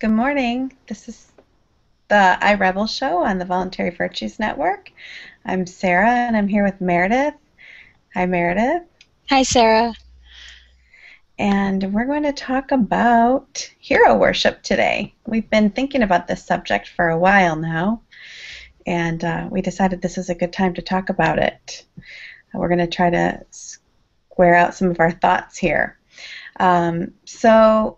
Good morning. This is the I Rebel show on the Voluntary Virtues Network. I'm Sarah and I'm here with Meredith. Hi, Meredith. Hi, Sarah. And we're going to talk about hero worship today. We've been thinking about this subject for a while now, and uh, we decided this is a good time to talk about it. We're going to try to square out some of our thoughts here. Um, so,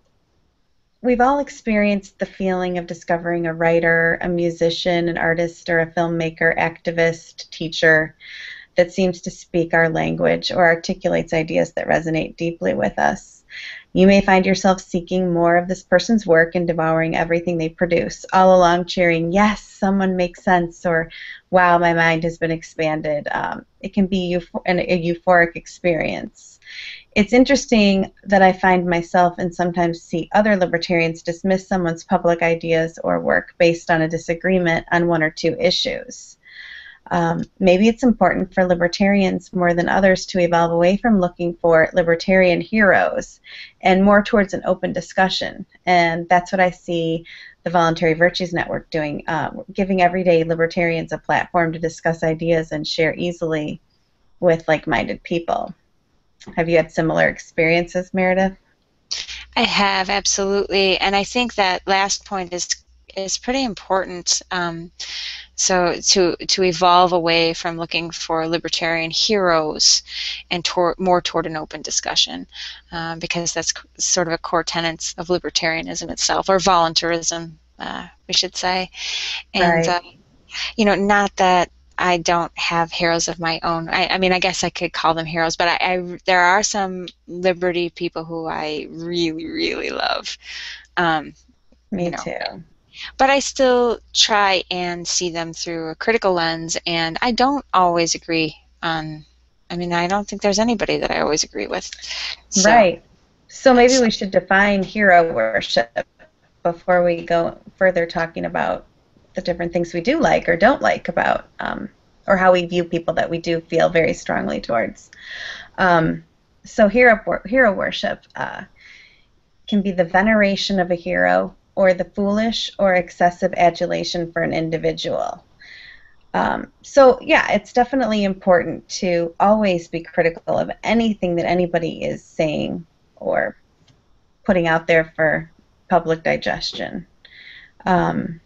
we've all experienced the feeling of discovering a writer, a musician, an artist, or a filmmaker, activist, teacher that seems to speak our language or articulates ideas that resonate deeply with us. You may find yourself seeking more of this person's work and devouring everything they produce, all along cheering, Yes, someone makes sense, or Wow, my mind has been expanded. Um, it can be an, a euphoric experience. It's interesting that I find myself and sometimes see other libertarians dismiss someone's public ideas or work based on a disagreement on one or two issues. Um, maybe it's important for libertarians more than others to evolve away from looking for libertarian heroes and more towards an open discussion. And that's what I see the Voluntary Virtues Network doing, uh, giving everyday libertarians a platform to discuss ideas and share easily with like minded people. Have you had similar experiences, Meredith? I have absolutely, and I think that last point is is pretty important. Um, so to to evolve away from looking for libertarian heroes and more toward an open discussion, um, because that's sort of a core tenet of libertarianism itself, or voluntaryism, uh, we should say. And right. uh, you know, not that I don't have heroes of my own. I, I, mean, I guess I could call them heroes, but I, I, there are some liberty people who I really, really love. Um, Me you know, too. But I still try and see them through a critical lens, and I don't always agree on. I mean, I don't think there's anybody that I always agree with. So, right. So maybe we should define hero worship before we go further talking about the different things we do like or don't like about, um, or how we view people that we do feel very strongly towards. Um, so hero hero worship uh, can be the veneration of a hero or the foolish or excessive adulation for an individual. Um, so yeah, it's definitely important to always be critical of anything that anybody is saying or putting out there for public digestion. Um,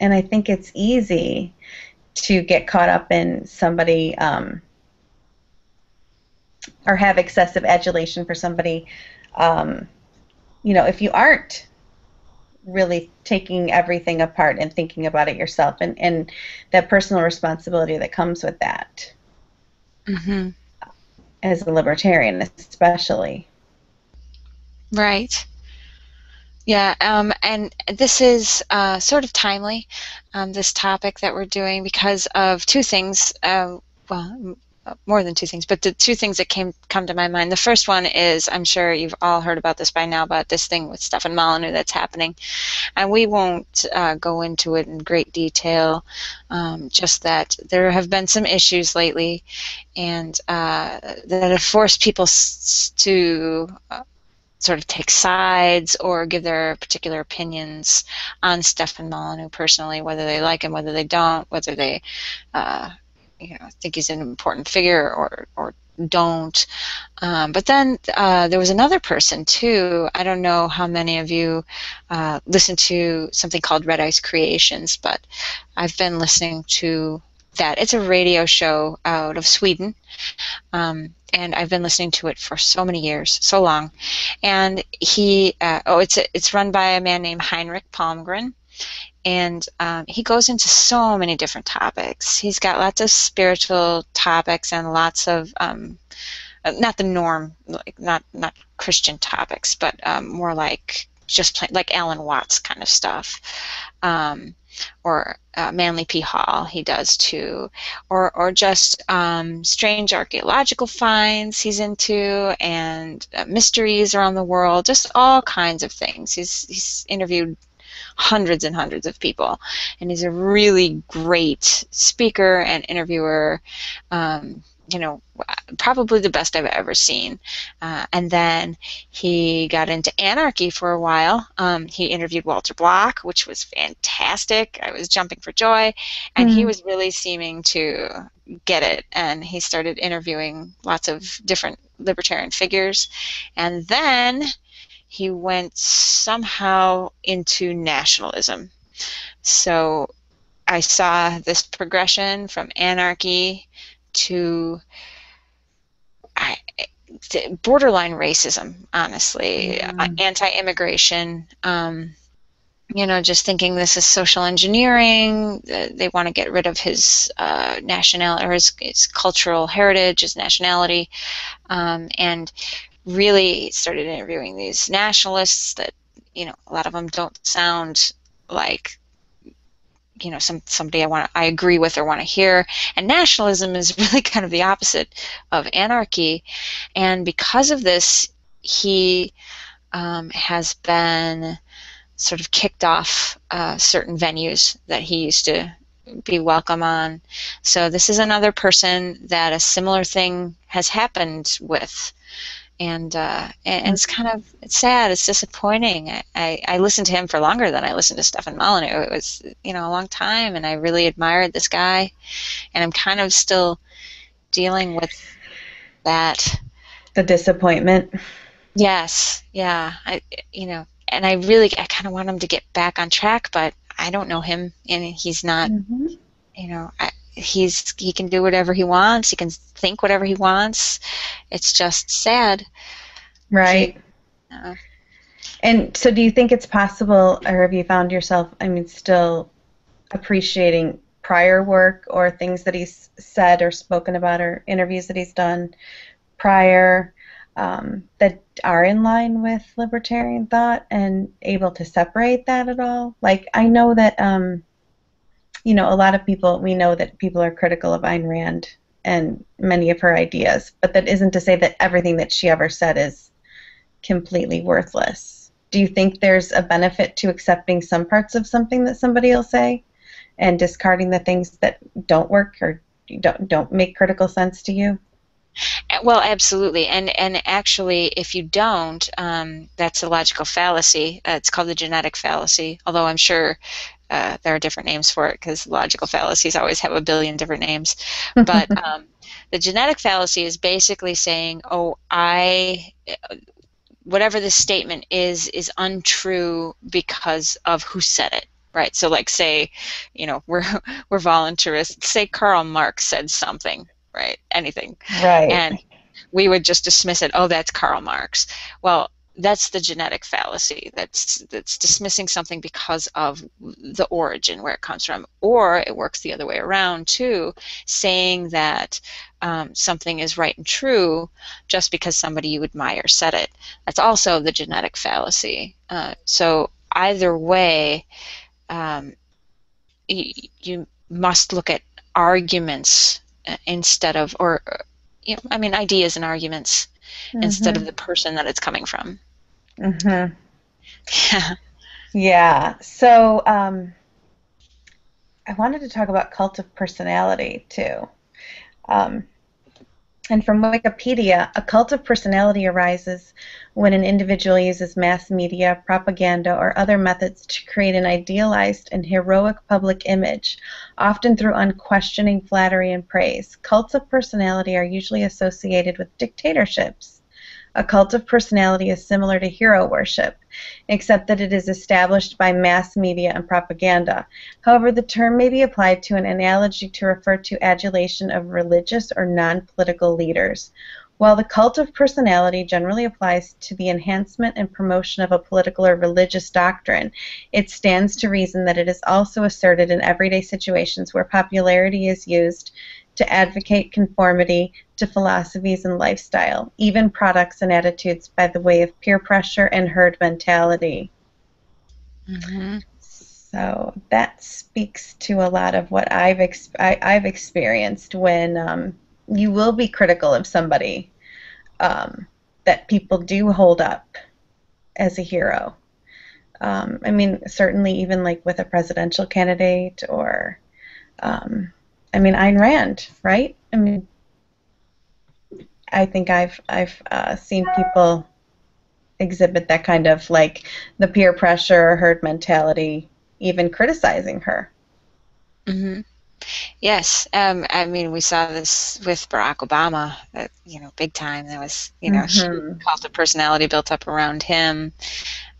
and I think it's easy to get caught up in somebody um, or have excessive adulation for somebody. Um, you know, if you aren't really taking everything apart and thinking about it yourself, and, and that personal responsibility that comes with that. Mm-hmm. As a libertarian, especially. Right. Yeah, um, and this is uh, sort of timely, um, this topic that we're doing, because of two things. Uh, well, more than two things, but the two things that came come to my mind. The first one is I'm sure you've all heard about this by now, about this thing with Stefan Molyneux that's happening, and we won't uh, go into it in great detail. Um, just that there have been some issues lately, and uh, that have forced people to uh, sort of take sides or give their particular opinions on Stefan Molyneux personally, whether they like him, whether they don't, whether they uh, you know think he's an important figure or or don't. Um, but then uh, there was another person too. I don't know how many of you uh, listen to something called Red Ice Creations, but I've been listening to that. It's a radio show out of Sweden. Um, and I've been listening to it for so many years, so long. And he, uh, oh, it's it's run by a man named Henrik Palmgren, and um, he goes into so many different topics. He's got lots of spiritual topics and lots of um, uh, not the norm, like not not Christian topics, but um, more like just plain, like Alan Watts kind of stuff. Um, or uh, Manly P. Hall, he does too, or or just um, strange archaeological finds he's into, and uh, mysteries around the world, just all kinds of things. He's he's interviewed hundreds and hundreds of people, and he's a really great speaker and interviewer. Um, you know, probably the best I've ever seen. Uh, and then he got into anarchy for a while. Um, he interviewed Walter Block, which was fantastic. I was jumping for joy. And mm he was really seeming to get it. And he started interviewing lots of different libertarian figures. And then he went somehow into nationalism. So I saw this progression from anarchy to I, borderline racism, honestly, mm. uh, anti-immigration. Um, you know, just thinking this is social engineering. Uh, they want to get rid of his uh, nationality or his, his, cultural heritage, his nationality, um, and really started interviewing these nationalists that you know a lot of them don't sound like you know some somebody I want I agree with or want to hear. And nationalism is really kind of the opposite of anarchy, and because of this, he um, has been sort of kicked off uh, certain venues that he used to be welcome on. So this is another person that a similar thing has happened with and uh, and it's kind of it's sad. It's disappointing. I, I, I, listened to him for longer than I listened to Stefan Molyneux. It was you know a long time, and I really admired this guy, and I'm kind of still dealing with that. The disappointment. Yes, yeah. I you know, and I really I kind of want him to get back on track, but I don't know him, and he's not. Mm-hmm. You know, I, he's he can do whatever he wants. He can think whatever he wants. It's just sad. Right. uh, and so, do you think it's possible, or have you found yourself, I mean, still appreciating prior work or things that he's said or spoken about or interviews that he's done prior um, that are in line with libertarian thought and able to separate that at all? Like, I know that. Um, you know, a lot of people, we know that people are critical of Ayn Rand and many of her ideas, but that isn't to say that everything that she ever said is completely worthless. Do you think there's a benefit to accepting some parts of something that somebody will say and discarding the things that don't work or don't, don't make critical sense to you? Well, absolutely, and and actually, if you don't, um, that's a logical fallacy. Uh, it's called the genetic fallacy. Although I'm sure uh, there are different names for it because logical fallacies always have a billion different names. But um, the genetic fallacy is basically saying, oh, I, whatever this statement is, is untrue because of who said it. Right. So, like, say, you know, we're we're voluntaryists. Say Karl Marx said something. Right. Anything. Right. And we would just dismiss it. Oh, that's Karl Marx. Well, that's the genetic fallacy that's that's dismissing something because of the origin where it comes from or it works the other way around too saying that um, something is right and true just because somebody you admire said it that's also the genetic fallacy uh, so either way um, you must look at arguments uh, instead of or you know, I mean ideas and arguments mm-hmm. instead of the person that it's coming from. Mm-hmm. Yeah. Yeah. So um, I wanted to talk about cult of personality too. Um, and from Wikipedia, a cult of personality arises when an individual uses mass media, propaganda, or other methods to create an idealized and heroic public image, often through unquestioning flattery and praise. Cults of personality are usually associated with dictatorships, a cult of personality is similar to hero worship, except that it is established by mass media and propaganda. However, the term may be applied to an analogy to refer to adulation of religious or non political leaders. While the cult of personality generally applies to the enhancement and promotion of a political or religious doctrine, it stands to reason that it is also asserted in everyday situations where popularity is used to advocate conformity to philosophies and lifestyle, even products and attitudes by the way of peer pressure and herd mentality. Mm-hmm. So that speaks to a lot of what I've ex- I, have experienced when um, you will be critical of somebody um, that people do hold up as a hero. Um, I mean, certainly even like with a presidential candidate or um, I mean, Ayn Rand, right? I mean, I think I've I've uh, seen people exhibit that kind of like the peer pressure, herd mentality, even criticizing her. Mm-hmm. Yes, um, I mean we saw this with Barack Obama. Uh, you know, big time. There was you know Mhm. cult of personality built up around him,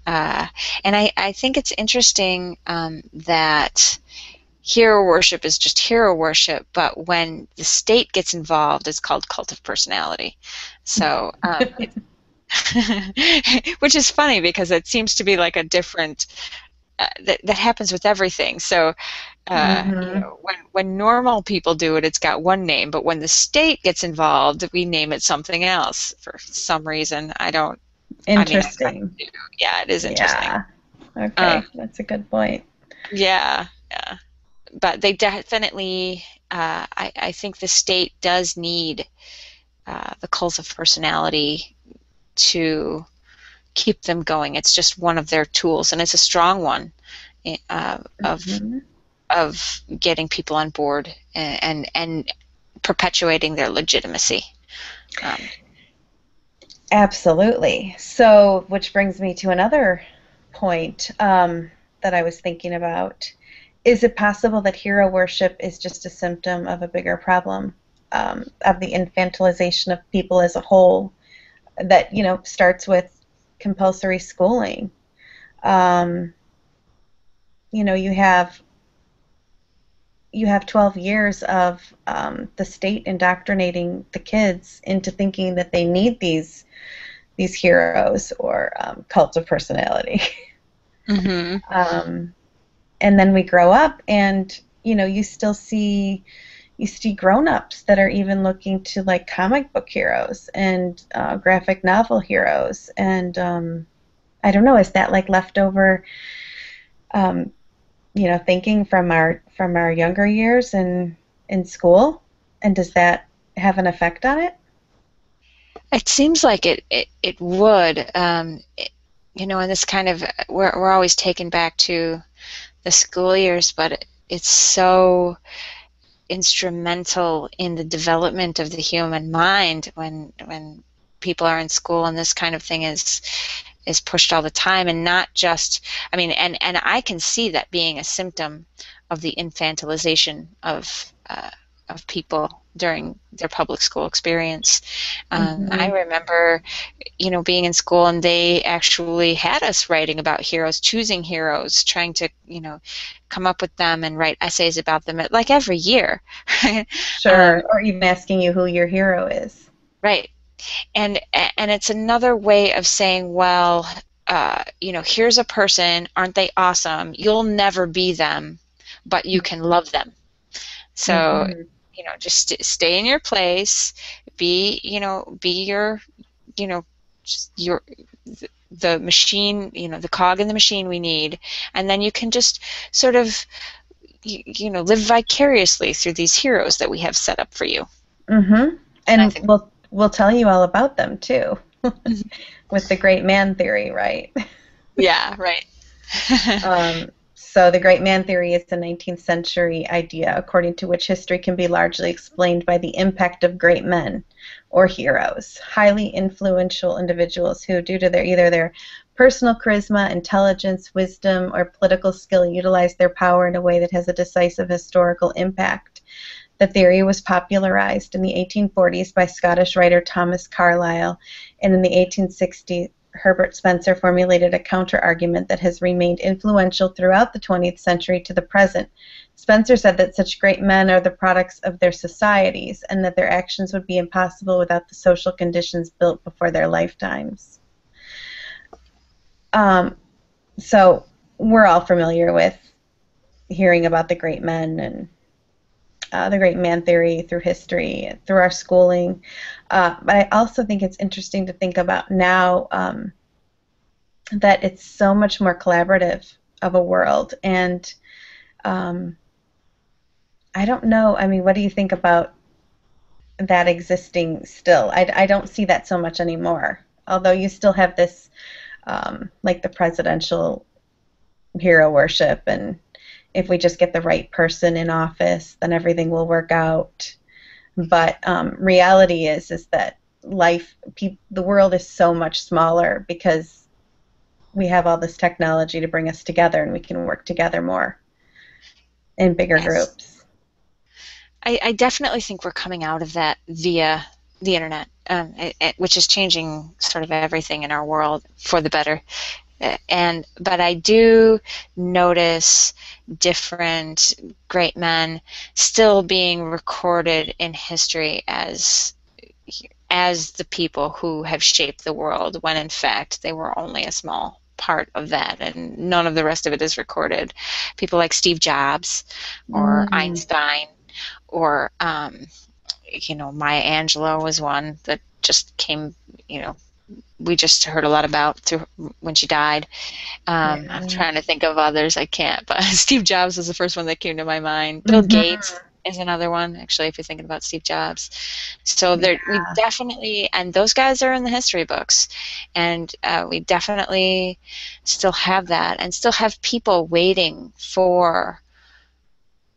uh, and I I think it's interesting um, that hero worship is just hero worship, but when the state gets involved, it's called cult of personality. So, um, it, which is funny because it seems to be like a different uh, that that happens with everything. So, uh, you Mhm. know, when when normal people do it, it's got one name, but when the state gets involved, we name it something else for some reason. I don't. I mean, I Interesting. yeah, it is interesting. Yeah. Okay, Uh, that's a good point. Yeah, yeah. But they definitely, uh, I, I think the state does need uh, the cult of personality to keep them going. It's just one of their tools, and it's a strong one eh, uh, of Mhm. of getting people on board and and, and perpetuating their legitimacy. Um, Absolutely. So, which brings me to another point um, that I was thinking about. Is it possible that hero worship is just a symptom of a bigger problem um, of the infantilization of people as a whole that, you know, starts with compulsory schooling? Um, you know, you have you have 12 years of um, the state indoctrinating the kids into thinking that they need these these heroes or um, cult of personality. mhm. um, and then we grow up, and you know, you still see you see grown-ups that are even looking to like comic book heroes and uh, graphic novel heroes, and um, I don't know, is that like leftover, um, you know, thinking from our from our younger years in in school, and does that have an effect on it? It seems like it it, it would. Um, it- you know, and this kind of we're we're always taken back to the school years, but it's so instrumental in the development of the human mind when when people are in school and this kind of thing is is pushed all the time and not just I mean and and I can see that being a symptom of the infantilization of uh, of people during their public school experience. Um, I Mhm. remember, you know, being in school and they actually had us writing about heroes, choosing heroes, trying to, you know, come up with them and write essays about them, like every year. Sure, Um, or even asking you who your hero is. Right. And and it's another way of saying, well, uh, you know, here's a person, aren't they awesome? You'll never be them, but you can love them. So, Mhm. You know, just st- stay in your place, be, you know, be your, you know, just your th- the machine, you know, the cog in the machine we need, and then you can just sort of you, you know, live vicariously through these heroes that we have set up for you. mm-hmm. And And think- we'll we'll tell you all about them too, with the great man theory, right? Yeah, right. Um, so the great man theory is a 19th century idea according to which history can be largely explained by the impact of great men or heroes, highly influential individuals who, due to their either their personal charisma, intelligence, wisdom, or political skill, utilize their power in a way that has a decisive historical impact. The theory was popularized in the 1840s by Scottish writer Thomas Carlyle, and in the 1860s, Herbert Spencer formulated a counter-argument that has remained influential throughout the 20th century to the present. Spencer said that such great men are the products of their societies and that their actions would be impossible without the social conditions built before their lifetimes. Um, so we're all familiar with hearing about the great men and uh, the great man theory through history, through our schooling. Uh, but I also think it's interesting to think about now um, that it's so much more collaborative of a world. And um, I don't know, I mean, what do you think about that existing still? I, I don't see that so much anymore. Although you still have this, um, like the presidential hero worship and if we just get the right person in office, then everything will work out. But um, reality is is that life, pe- the world is so much smaller because we have all this technology to bring us together and we can work together more in bigger Yes. groups. I, I definitely think we're coming out of that via the internet, um, it, it- which is changing sort of everything in our world for the better. And but I do notice different great men still being recorded in history as as the people who have shaped the world, when in fact they were only a small part of that, and none of the rest of it is recorded. People like Steve Jobs or Mhm. Einstein or um, you know Maya Angelou was one that just came you know we just heard a lot about through when she died. Um, i'm trying to think of others. I can't but steve jobs was the first one that came to my mind. Bill Mhm. gates is another one actually if you're thinking about steve jobs. So there we definitely and those guys are in the history books. And uh, we definitely still have that and still have people waiting for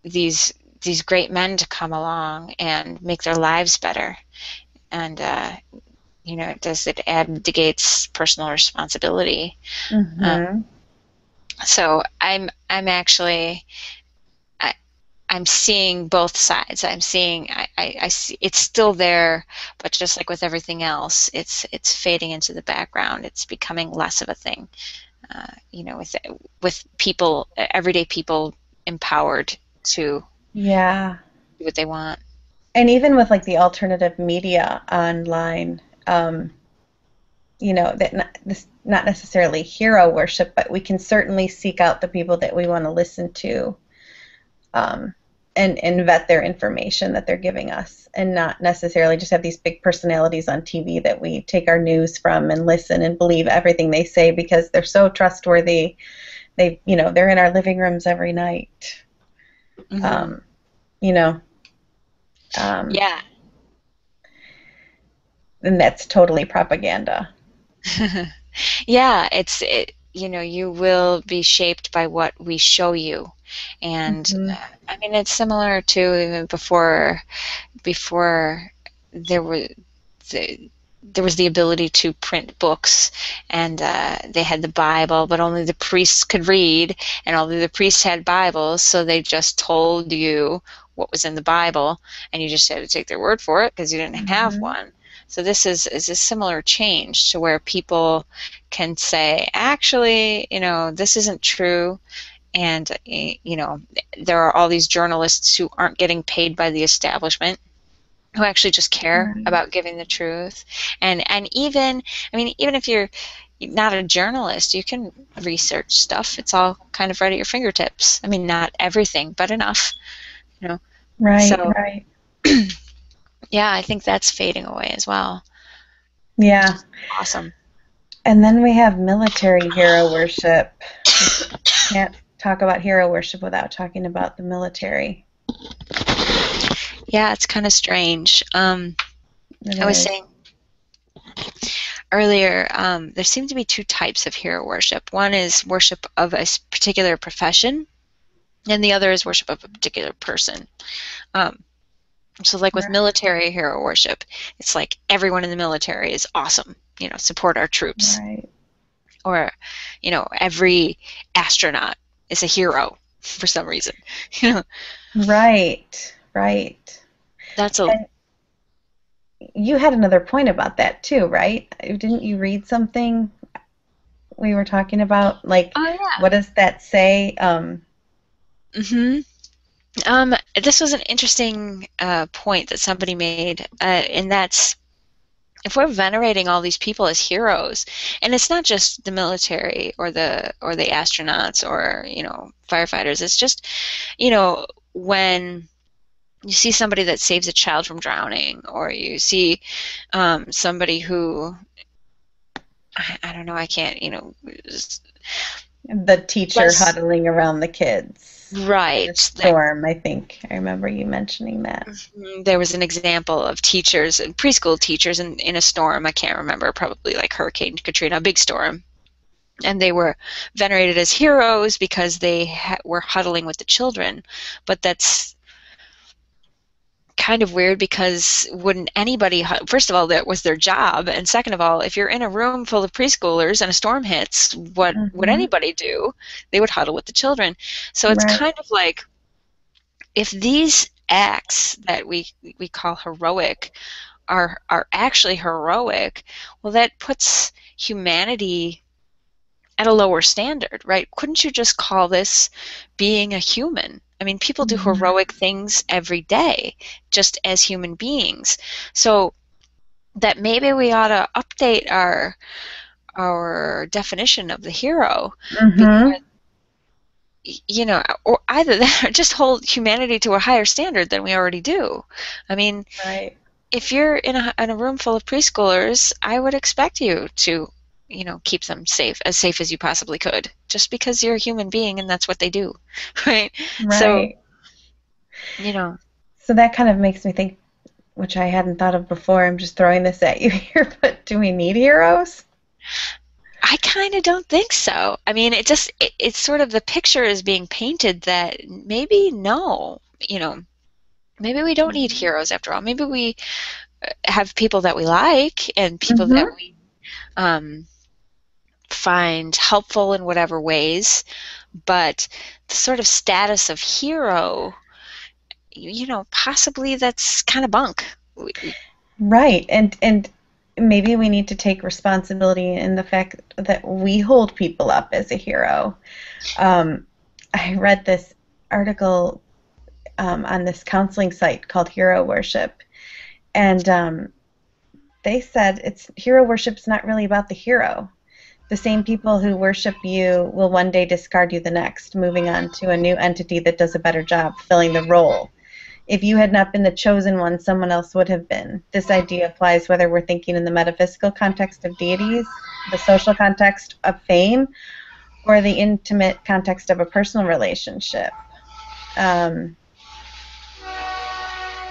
these these great men to come along and make their lives better. And uh, you know does it abdicates personal responsibility? Mhm. so i'm i'm actually I, i'm seeing both sides. I'm seeing I, I, I see it's still there but just like with everything else it's it's fading into the background. It's becoming less of a thing. Uh, you know with with people everyday people empowered to yeah. do what they want. And even with like the alternative media online um, you know that not, this not necessarily hero worship but we can certainly seek out the people that we want to listen to um, and and vet their information that they're giving us and not necessarily just have these big personalities on TV that we take our news from and listen and believe everything they say because they're so trustworthy. They you know they're in our living rooms every night. Mhm. um, you know um, yeah and that's totally propaganda. yeah, it's it, you know you will be shaped by what we show you, and Mhm. uh, I mean it's similar to even before before there were the there was the ability to print books and uh, they had the bible but only the priests could read and only the priests had bibles so they just told you what was in the bible and you just had to take their word for it because you didn't have Mhm. one so this is, is a similar change to where people can say actually you know this isn't true and you know there are all these journalists who aren't getting paid by the establishment who actually just care Right. about giving the truth and and even i mean even if you're not a journalist you can research stuff it's all kind of right at your fingertips i mean not everything but enough You know. Right, So- right. yeah i think that's fading away as well Yeah. awesome And then we have military hero worship. Can't talk about hero worship without talking about the military. yeah it's kind of strange um I was saying earlier, um, there seem to be two types of hero worship. One is worship of a particular profession, and the other is worship of a particular person. Um, so, like with military hero worship, it's like everyone in the military is awesome. You know, support our troops, Right. or you know, every astronaut is a hero for some reason. You know, Right, right. that's a And- You had another point about that too, right? Didn't you read something we were talking about? Like, oh yeah. what does that say? Um, hmm Um, this was an interesting uh, point that somebody made, uh, and that's if we're venerating all these people as heroes, and it's not just the military or the or the astronauts or you know firefighters. It's just you know when you see somebody that saves a child from drowning, or you see um, somebody who I, I don't know, I can't you know s- the teacher huddling around the kids. Right. Storm, I think. I remember you mentioning that. Mhm. There was an example of teachers, and preschool teachers, in, in a storm. I can't remember, probably like Hurricane Katrina, a big storm. And they were venerated as heroes because they ha- were huddling with the children. But that's kind of weird because wouldn't anybody first of all that was their job and second of all if you're in a room full of preschoolers and a storm hits what mm-hmm. would anybody do they would huddle with the children so it's right. kind of like if these acts that we we call heroic are are actually heroic well that puts humanity at a lower standard right couldn't you just call this being a human I mean, people do mm-hmm. heroic things every day, just as human beings. So that maybe we ought to update our our definition of the hero mm-hmm. because you know, or either that or just hold humanity to a higher standard than we already do. I mean, right. if you're in a, in a room full of preschoolers, I would expect you to you know keep them safe as safe as you possibly could just because you're a human being and that's what they do right, right. so you know. So that kind of makes me think which i hadn't thought of before i'm just throwing this at you here but do we need heroes? I kind of don't think so. I mean it just it, it's sort of the picture is being painted that maybe no you know. Maybe we don't need heroes after all. Maybe we uh, have people that we like and people mm-hmm. that we um, find helpful in whatever ways, but the sort of status of hero, you know, possibly that's kind of bunk. Right, and and maybe we need to take responsibility in the fact that we hold people up as a hero. Um, I read this article um, on this counseling site called Hero Worship, and um, they said it's hero worship's not really about the hero. The same people who worship you will one day discard you the next, moving on to a new entity that does a better job filling the role. If you had not been the chosen one, someone else would have been. This idea applies whether we're thinking in the metaphysical context of deities, the social context of fame, or the intimate context of a personal relationship. Um,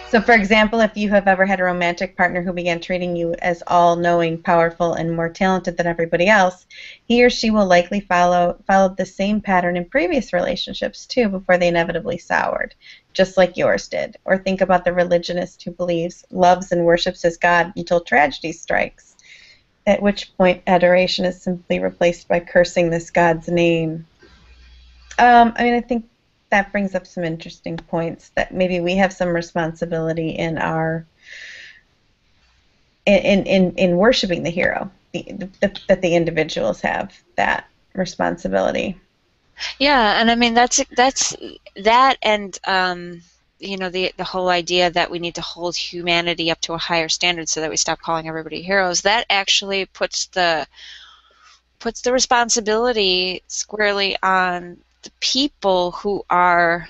so, for example, if you have ever had a romantic partner who began treating you as all knowing, powerful, and more talented than everybody else, he or she will likely follow followed the same pattern in previous relationships too before they inevitably soured, just like yours did. Or think about the religionist who believes, loves, and worships his God until tragedy strikes, at which point adoration is simply replaced by cursing this God's name. Um, I mean, I think that brings up some interesting points that maybe we have some responsibility in our in in, in worshiping the hero the, the, that the individuals have that responsibility. Yeah and i mean that's that's that and um you know the the whole idea that we need to hold humanity up to a higher standard so that we stop calling everybody heroes that actually puts the puts the responsibility squarely on the people who are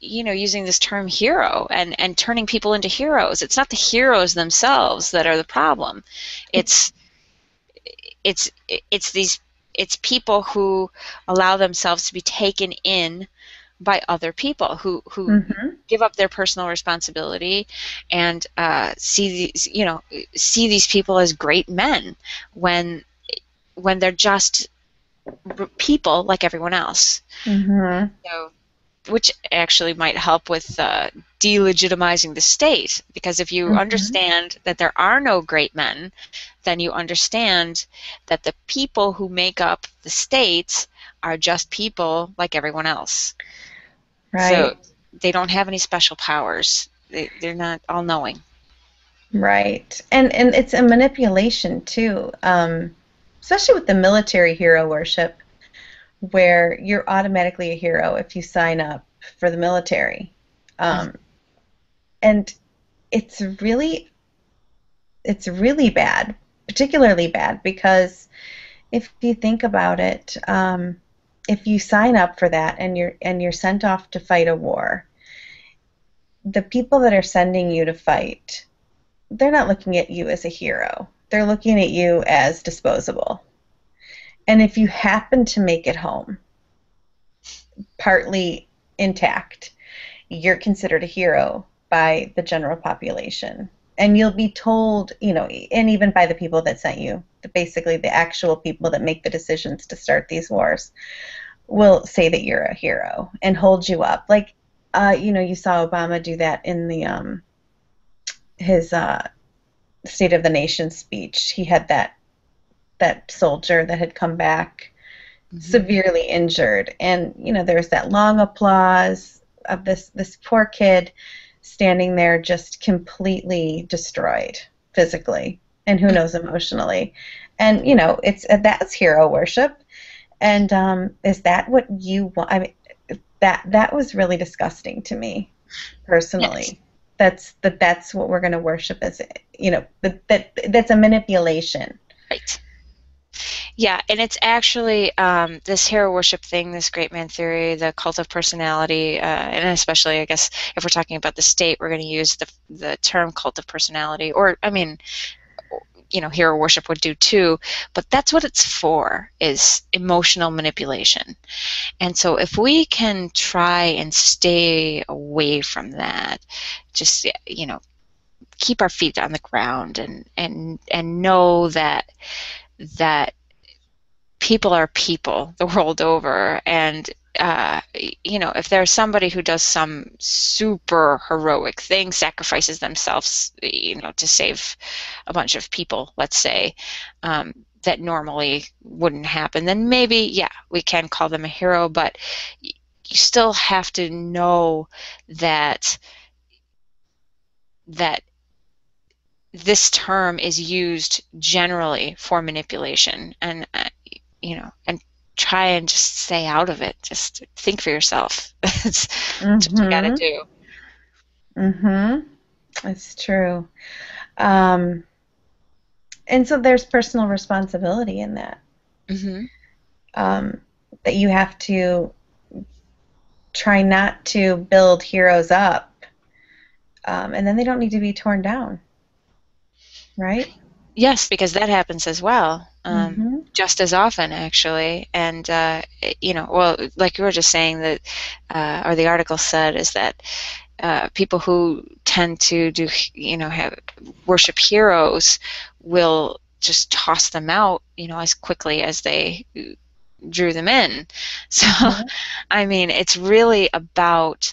you know using this term hero and and turning people into heroes it's not the heroes themselves that are the problem it's it's it's these it's people who allow themselves to be taken in by other people who who mm-hmm. give up their personal responsibility and uh, see these you know see these people as great men when when they're just people like everyone else. Mm-hmm. So, which actually might help with uh, delegitimizing the state, because if you mm-hmm. understand that there are no great men, then you understand that the people who make up the state are just people like everyone else. Right. So they don't have any special powers. They, they're not all knowing. Right. And and it's a manipulation too. Um, especially with the military hero worship, where you're automatically a hero if you sign up for the military. Um, and it's really it's really bad, particularly bad because if you think about it, um, if you sign up for that and you're and you're sent off to fight a war, the people that are sending you to fight, they're not looking at you as a hero they're looking at you as disposable. And if you happen to make it home, partly intact, you're considered a hero by the general population. And you'll be told, you know, and even by the people that sent you, basically the actual people that make the decisions to start these wars, will say that you're a hero and hold you up. Like, uh, you know, you saw Obama do that in the um, his uh, State of the Nation speech. He had that that soldier that had come back mm-hmm. severely injured, and you know, there was that long applause of this this poor kid standing there just completely destroyed physically and who knows emotionally and you know it's that's hero worship and um, is that what you want i mean that that was really disgusting to me personally yes. That's that that's what we're going to worship as you know that, that that's a manipulation. Right. Yeah, and it's actually um, this hero worship thing, this great man theory, the cult of personality, uh, and especially, I guess, if we're talking about the state, we're going to use the the term cult of personality, or I mean, you know, hero worship would do too. But that's what it's for: is emotional manipulation. And so, if we can try and stay away from that, just you know, keep our feet on the ground and and and know that that people are people the world over and uh, you know if there's somebody who does some super heroic thing sacrifices themselves you know to save a bunch of people let's say um, that normally wouldn't happen then maybe yeah we can call them a hero but you still have to know that that this term is used generally for manipulation and uh, you know and try and just stay out of it just think for yourself that's mm-hmm. what you got to mm-hmm. do mhm it's true um, and so there's personal responsibility in that mm-hmm. um, that you have to try not to build heroes up um, and then they don't need to be torn down right? Yes, because that happens as well, um, mm-hmm. just as often actually. And uh, you know, well, like you were just saying that, uh, or the article said, is that uh, people who tend to do, you know, have worship heroes will just toss them out, you know, as quickly as they drew them in. So, mm-hmm. I mean, it's really about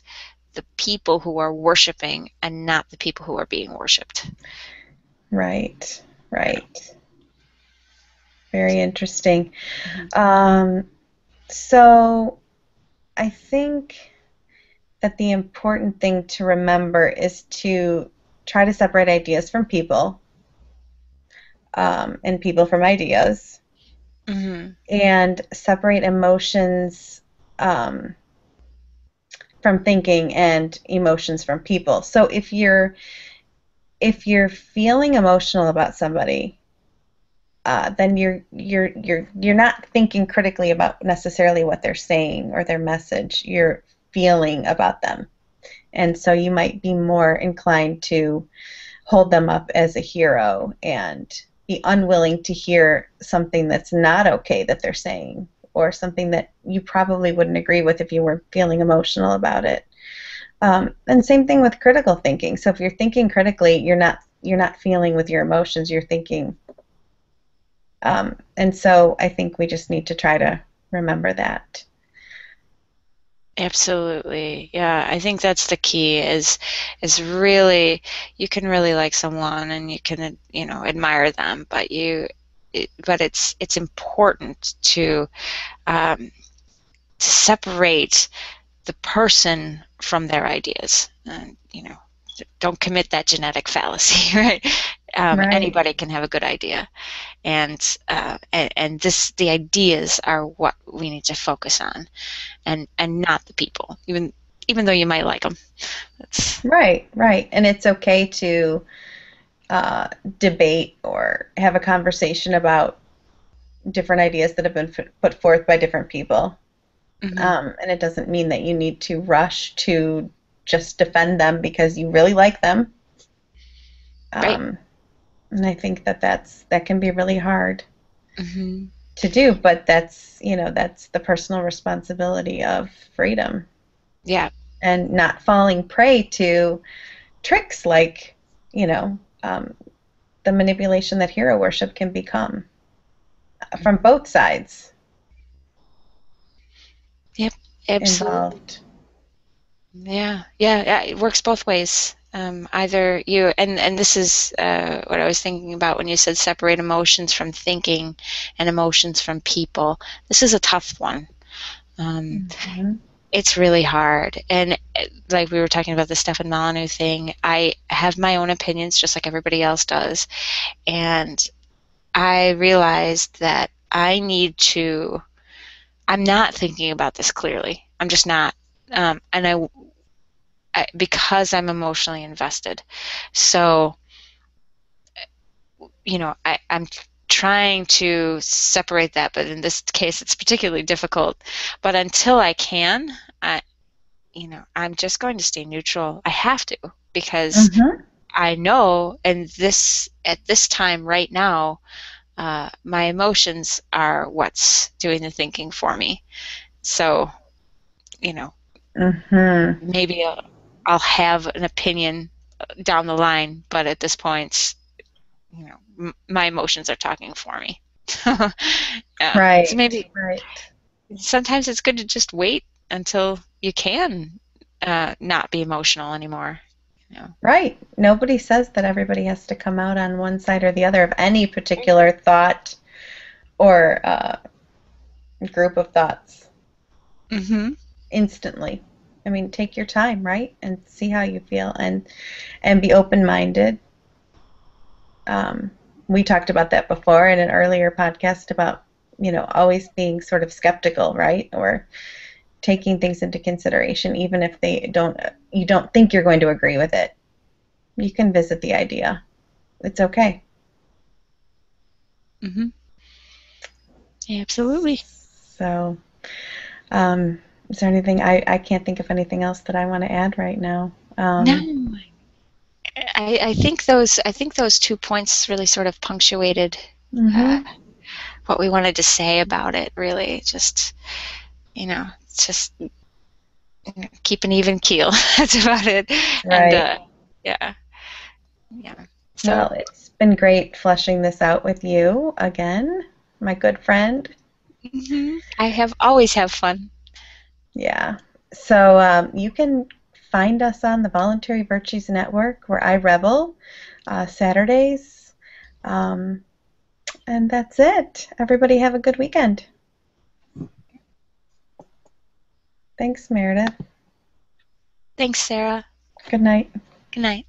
the people who are worshiping and not the people who are being worshipped. Right, right. Very interesting. Mm-hmm. Um, so I think that the important thing to remember is to try to separate ideas from people um, and people from ideas mm-hmm. and separate emotions um, from thinking and emotions from people. So if you're if you're feeling emotional about somebody, uh, then you're you're you're you're not thinking critically about necessarily what they're saying or their message. You're feeling about them, and so you might be more inclined to hold them up as a hero and be unwilling to hear something that's not okay that they're saying or something that you probably wouldn't agree with if you were feeling emotional about it. Um, and same thing with critical thinking. So if you're thinking critically, you're not you're not feeling with your emotions. You're thinking. Um, and so I think we just need to try to remember that. Absolutely. Yeah, I think that's the key is is really you can really like someone and you can you know admire them, but you it, but it's it's important to um, to separate the person from their ideas. And, you know, don't commit that genetic fallacy, right? Um, right. Anybody can have a good idea, and, uh, and and this the ideas are what we need to focus on, and and not the people, even even though you might like them. That's... Right, right, and it's okay to uh, debate or have a conversation about different ideas that have been put forth by different people. Mm-hmm. Um, and it doesn't mean that you need to rush to just defend them because you really like them. Um, right. And I think that that's that can be really hard mm-hmm. to do, but that's you know that's the personal responsibility of freedom. Yeah. And not falling prey to tricks like you know um, the manipulation that hero worship can become from both sides. Yep, absolutely. Involved. Yeah, yeah, yeah, it works both ways. Um, either you and and this is uh, what I was thinking about when you said separate emotions from thinking and emotions from people. This is a tough one. Um, Mhm. it's really hard, and uh, like we were talking about the Stefan Molyneux thing, I have my own opinions, just like everybody else does, and I realized that I need to. I'm not thinking about this clearly. I'm just not, um, and I, because I'm emotionally invested. So, you know, I, I'm trying to separate that, but in this case, it's particularly difficult. But until I can, I, you know, I'm just going to stay neutral. I have to because Mhm. I know, and this at this time right now, uh, my emotions are what's doing the thinking for me. So, you know, Mhm. maybe I'll, I'll have an opinion down the line, but at this point, you know, m- my emotions are talking for me. yeah. Right. So maybe Right. sometimes it's good to just wait until you can uh, not be emotional anymore. You know. Right. Nobody says that everybody has to come out on one side or the other of any particular thought or uh, group of thoughts Mm-hmm. instantly. I mean, take your time, right, and see how you feel, and and be open-minded. Um, we talked about that before in an earlier podcast about you know always being sort of skeptical, right, or taking things into consideration, even if they don't you don't think you're going to agree with it. You can visit the idea. It's okay. Mm-hmm. Absolutely. So, um, is there anything I, I can't think of anything else that I want to add right now? Um, No, I, I think those I think those two points really sort of punctuated mhm. uh, what we wanted to say about it. Really, just you know, just you know, keep an even keel. That's about it. Right. And uh, yeah, yeah. So Well, it's been great fleshing this out with you again, my good friend. mhm. I have always have fun. Yeah. So um, you can find us on the Voluntary Virtues Network, where I,Rebel, uh, Saturdays. Um, and that's it. Everybody have a good weekend. Thanks, Meredith. Thanks, Sarah. Good night. Good night.